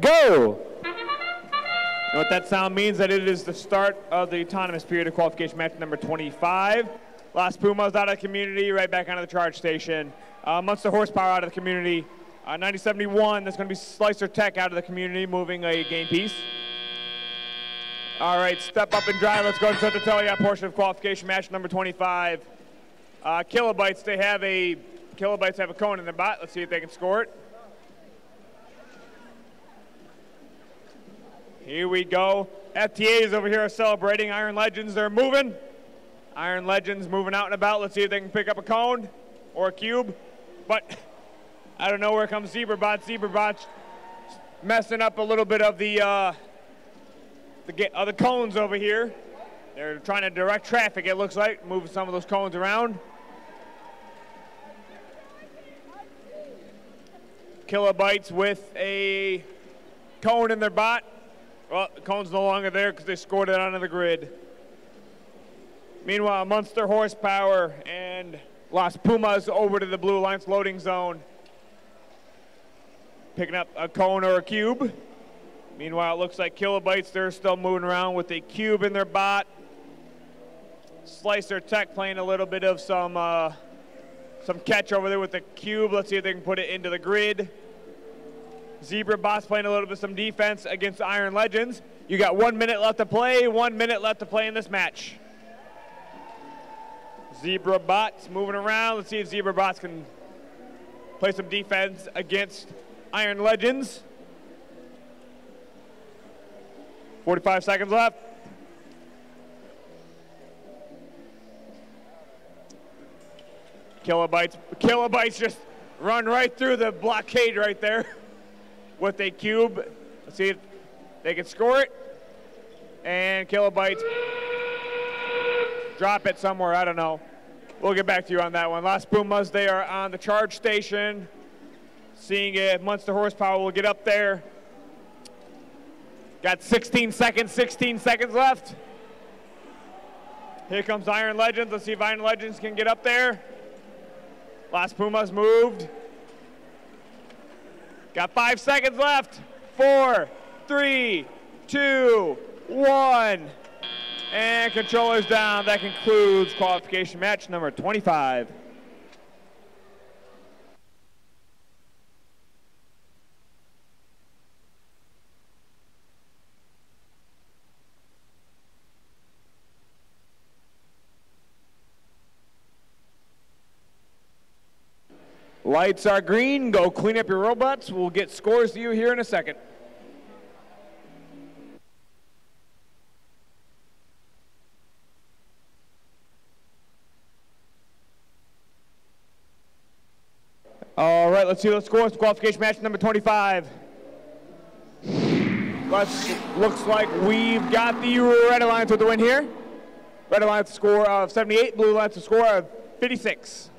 go. What that sound means that it is the start of the autonomous period of qualification match number 25. Las Pumas out of the community, right back onto the charge station. Uh, Munster Horsepower out of the community. Uh, 9071, that's going to be Slicer Tech out of the community, moving a game piece. All right, step up and drive. Let's go and start the teleop portion of qualification match number 25. Uh, kilobytes, they have a kilobytes have a cone in their bot. Let's see if they can score it. Here we go. FTAs over here are celebrating. Iron Legends, they're moving. Iron Legends moving out and about. Let's see if they can pick up a cone or a cube. But I don't know where comes Zebrabot. Zebrabot messing up a little bit of the, uh, the, of the cones over here. They're trying to direct traffic, it looks like, moving some of those cones around. Kilobytes with a cone in their bot. Well, the cone's no longer there because they scored it onto the grid. Meanwhile, Munster Horsepower and Las Pumas over to the Blue Alliance loading zone. Picking up a cone or a cube. Meanwhile, it looks like Kilobytes, they're still moving around with a cube in their bot. Slicer Tech playing a little bit of some, uh, some catch over there with the cube. Let's see if they can put it into the grid. Zebra Bots playing a little bit of some defense against Iron Legends. You got one minute left to play, one minute left to play in this match. Zebra Bots moving around. Let's see if Zebra Bots can play some defense against Iron Legends. 45 seconds left. Kilobytes, kilobytes just run right through the blockade right there with a cube. Let's see if they can score it. And Kilobytes drop it somewhere. I don't know. We'll get back to you on that one. Las Pumas, they are on the charge station. Seeing if Munster Horsepower will get up there. Got 16 seconds, 16 seconds left. Here comes Iron Legends. Let's see if Iron Legends can get up there. Las Pumas moved. Got five seconds left. Four, three, two, one. And controllers down. That concludes qualification match number 25. Lights are green. Go clean up your robots. We'll get scores to you here in a second. All right, let's see those scores. Qualification match number 25. Let's, looks like we've got the Red Alliance with the win here. Red Alliance score of 78, Blue Alliance score of 56.